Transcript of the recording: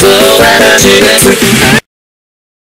そう私です